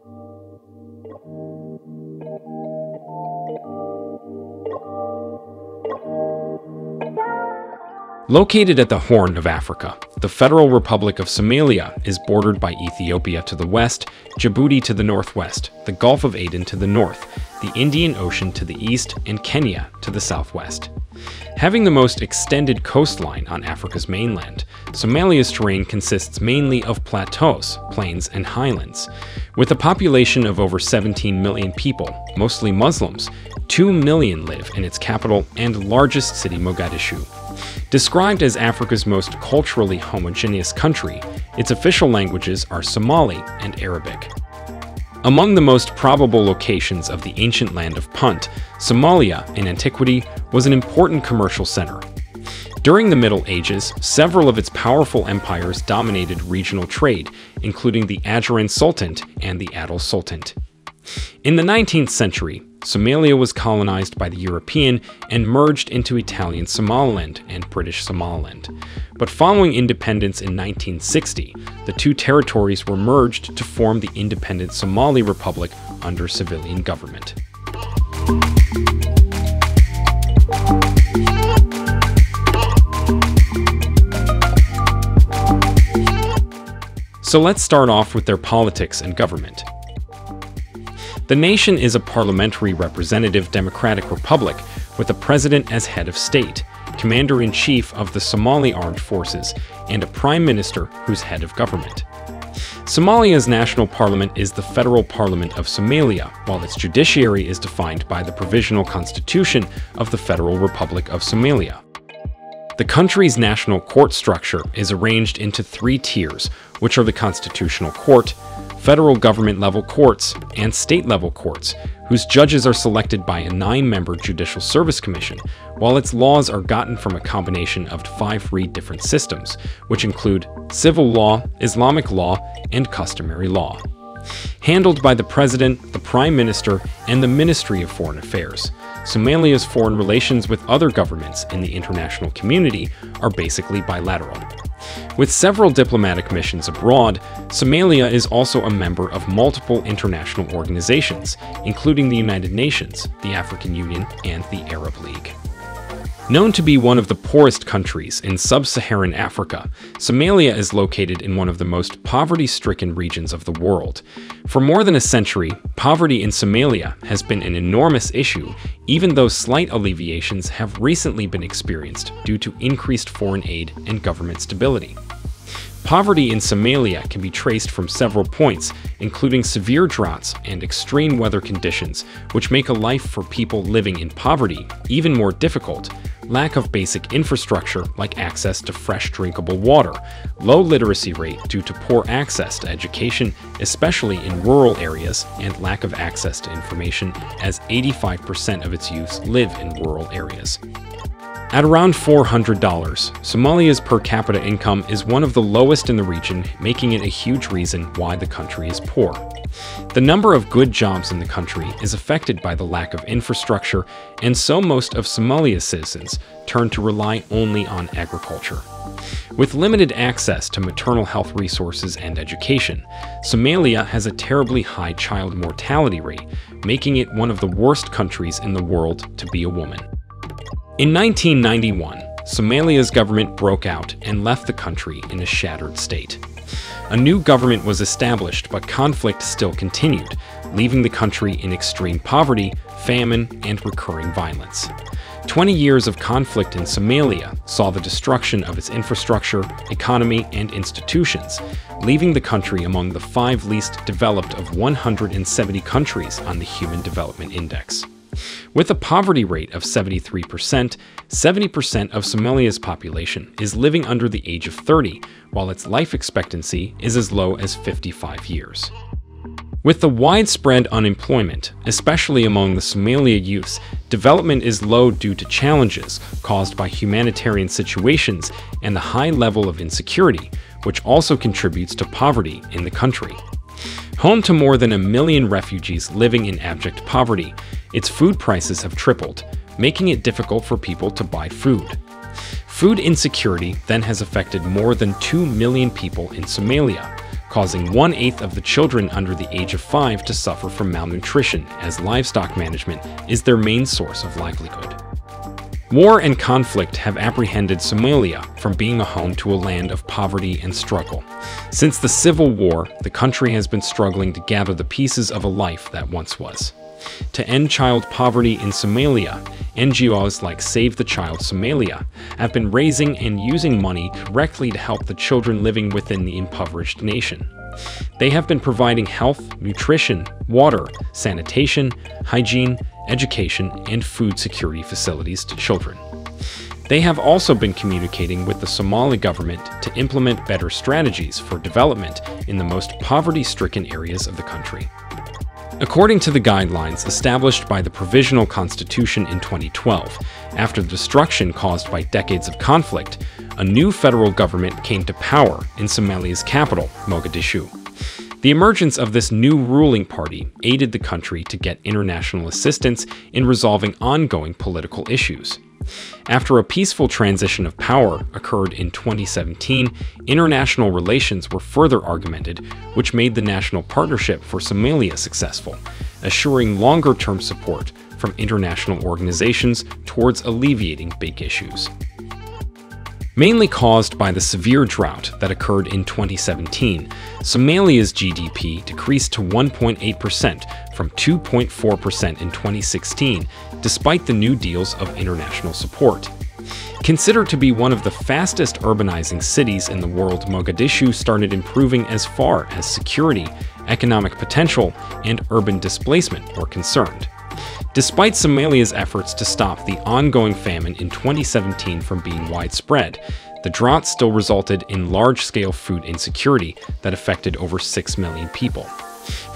Thank you. Located at the Horn of Africa, the Federal Republic of Somalia is bordered by Ethiopia to the west, Djibouti to the northwest, the Gulf of Aden to the north, the Indian Ocean to the east, and Kenya to the southwest. Having the most extended coastline on Africa's mainland, Somalia's terrain consists mainly of plateaus, plains, and highlands. With a population of over 17 million people, mostly Muslims, 2 million live in its capital and largest city, Mogadishu. Described as Africa's most culturally homogeneous country, its official languages are Somali and Arabic. Among the most probable locations of the ancient land of Punt, Somalia, in antiquity, was an important commercial center. During the Middle Ages, several of its powerful empires dominated regional trade, including the Ajuran Sultanate and the Adal Sultanate. In the 19th century, Somalia was colonized by the European and merged into Italian Somaliland and British Somaliland. But following independence in 1960, the two territories were merged to form the independent Somali Republic under civilian government. So let's start off with their politics and government. The nation is a parliamentary representative democratic republic with a president as head of state, commander in chief of the Somali armed forces, and a prime minister who's head of government. Somalia's national parliament is the federal parliament of Somalia, while its judiciary is defined by the provisional constitution of the Federal Republic of Somalia. The country's national court structure is arranged into three tiers, which are the Constitutional Court, federal government level courts, and state level courts, whose judges are selected by a nine member Judicial Service Commission, while its laws are gotten from a combination of five free different systems, which include civil law, Islamic law, and customary law. Handled by the President, the Prime Minister, and the Ministry of Foreign Affairs, Somalia's foreign relations with other governments in the international community are basically bilateral. With several diplomatic missions abroad, Somalia is also a member of multiple international organizations, including the United Nations, the African Union, and the Arab League. Known to be one of the poorest countries in sub-Saharan Africa, Somalia is located in one of the most poverty-stricken regions of the world. For more than a century, poverty in Somalia has been an enormous issue, even though slight alleviations have recently been experienced due to increased foreign aid and government stability. Poverty in Somalia can be traced from several points, including severe droughts and extreme weather conditions, which make a life for people living in poverty even more difficult, lack of basic infrastructure like access to fresh drinkable water, low literacy rate due to poor access to education, especially in rural areas, and lack of access to information as 85% of its youth live in rural areas. At around $400, Somalia's per capita income is one of the lowest in the region, making it a huge reason why the country is poor. The number of good jobs in the country is affected by the lack of infrastructure, and so most of Somalia's citizens turn to rely only on agriculture. With limited access to maternal health resources and education, Somalia has a terribly high child mortality rate, making it one of the worst countries in the world to be a woman. In 1991, Somalia's government broke out and left the country in a shattered state. A new government was established, but conflict still continued, leaving the country in extreme poverty, famine, and recurring violence. 20 years of conflict in Somalia saw the destruction of its infrastructure, economy, and institutions, leaving the country among the five least developed of 170 countries on the Human Development Index. With a poverty rate of 73%, 70% of Somalia's population is living under the age of 30, while its life expectancy is as low as 55 years. With the widespread unemployment, especially among the Somalia youths, development is low due to challenges caused by humanitarian situations and the high level of insecurity, which also contributes to poverty in the country. Home to more than a million refugees living in abject poverty, its food prices have tripled, making it difficult for people to buy food. Food insecurity then has affected more than 2 million people in Somalia, causing one eighth of the children under the age of five to suffer from malnutrition, as livestock management is their main source of livelihood. War and conflict have apprehended Somalia from being a home to a land of poverty and struggle. Since the civil war, the country has been struggling to gather the pieces of a life that once was. To end child poverty in Somalia, NGOs like Save the Child Somalia have been raising and using money directly to help the children living within the impoverished nation. They have been providing health, nutrition, water, sanitation, hygiene, education, and food security facilities to children. They have also been communicating with the Somali government to implement better strategies for development in the most poverty-stricken areas of the country. According to the guidelines established by the Provisional Constitution in 2012, after the destruction caused by decades of conflict, a new federal government came to power in Somalia's capital, Mogadishu. The emergence of this new ruling party aided the country to get international assistance in resolving ongoing political issues. After a peaceful transition of power occurred in 2017, international relations were further augmented, which made the National Partnership for Somalia successful, assuring longer-term support from international organizations towards alleviating big issues mainly caused by the severe drought that occurred in 2017. Somalia's GDP decreased to 1.8% from 2.4% in 2016, despite the new deals of international support. Considered to be one of the fastest urbanizing cities in the world, Mogadishu started improving as far as security, economic potential, and urban displacement were concerned. Despite Somalia's efforts to stop the ongoing famine in 2017 from being widespread, the drought still resulted in large-scale food insecurity that affected over 6 million people.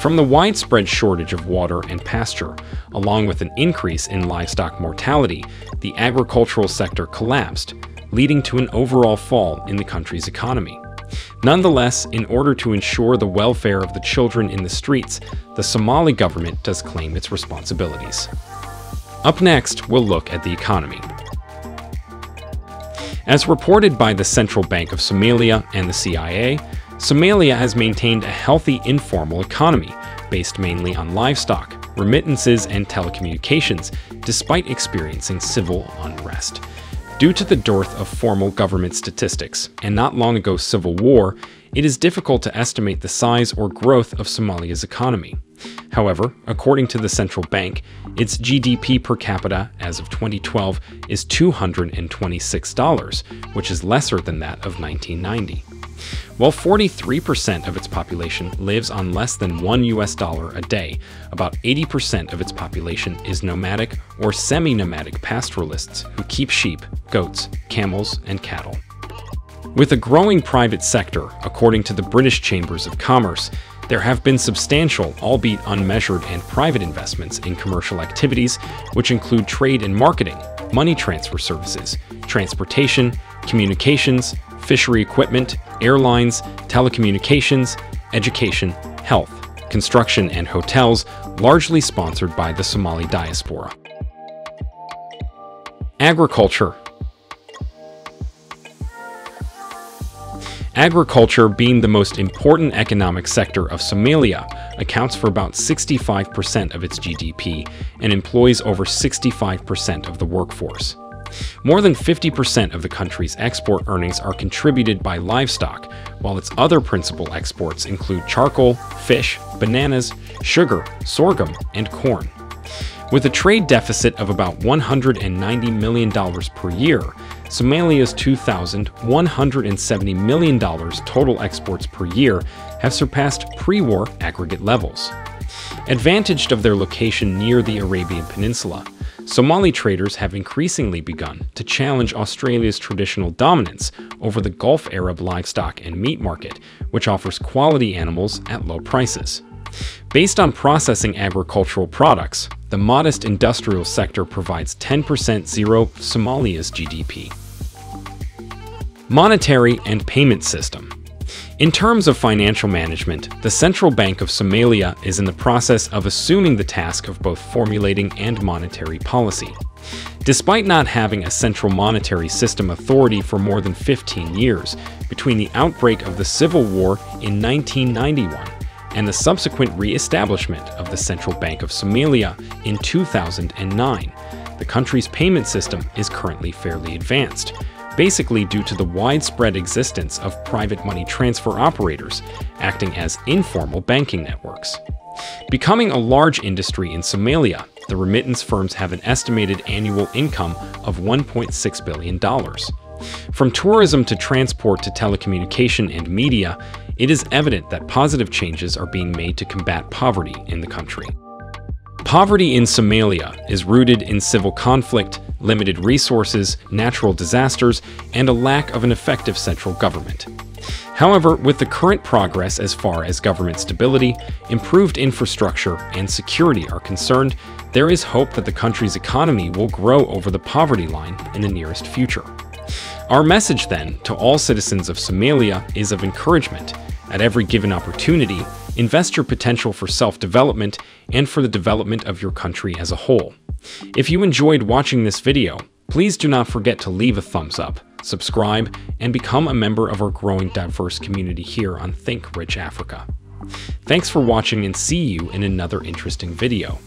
From the widespread shortage of water and pasture, along with an increase in livestock mortality, the agricultural sector collapsed, leading to an overall fall in the country's economy. Nonetheless, in order to ensure the welfare of the children in the streets, the Somali government does claim its responsibilities. Up next, we'll look at the economy. As reported by the Central Bank of Somalia and the CIA, Somalia has maintained a healthy informal economy based mainly on livestock, remittances, and telecommunications, despite experiencing civil unrest. Due to the dearth of formal government statistics, and not long ago civil war, it is difficult to estimate the size or growth of Somalia's economy. However, according to the central bank, its GDP per capita as of 2012 is $226, which is lesser than that of 1990. While 43% of its population lives on less than 1 US dollar a day, about 80% of its population is nomadic or semi-nomadic pastoralists who keep sheep, goats, camels, and cattle. With a growing private sector, according to the British Chambers of Commerce, there have been substantial, albeit unmeasured, and private investments in commercial activities, which include trade and marketing, money transfer services, transportation, communications, fishery equipment, airlines, telecommunications, education, health, construction, and hotels, largely sponsored by the Somali diaspora. Agriculture Agriculture, being the most important economic sector of Somalia, accounts for about 65% of its GDP and employs over 65% of the workforce. More than 50% of the country's export earnings are contributed by livestock, while its other principal exports include charcoal, fish, bananas, sugar, sorghum, and corn. With a trade deficit of about $190 million per year, Somalia's $2,170 million total exports per year have surpassed pre-war aggregate levels. Advantaged of their location near the Arabian Peninsula, Somali traders have increasingly begun to challenge Australia's traditional dominance over the Gulf Arab livestock and meat market, which offers quality animals at low prices. Based on processing agricultural products, the modest industrial sector provides 10% zero Somalia's GDP. Monetary and payment system. In terms of financial management, the Central Bank of Somalia is in the process of assuming the task of both formulating and monetary policy. Despite not having a central monetary system authority for more than 15 years, between the outbreak of the Civil War in 1991 and the subsequent re-establishment of the Central Bank of Somalia in 2009, the country's payment system is currently fairly advanced, basically due to the widespread existence of private money transfer operators acting as informal banking networks. Becoming a large industry in Somalia, the remittance firms have an estimated annual income of $1.6 billion. From tourism to transport to telecommunication and media, it is evident that positive changes are being made to combat poverty in the country. Poverty in Somalia is rooted in civil conflict, limited resources, natural disasters, and a lack of an effective central government. However, with the current progress as far as government stability, improved infrastructure, and security are concerned, there is hope that the country's economy will grow over the poverty line in the nearest future. Our message, then, to all citizens of Somalia is of encouragement. At every given opportunity, invest your potential for self-development and for the development of your country as a whole. If you enjoyed watching this video, please do not forget to leave a thumbs up, subscribe, and become a member of our growing diverse community here on Think Rich Africa. Thanks for watching and see you in another interesting video.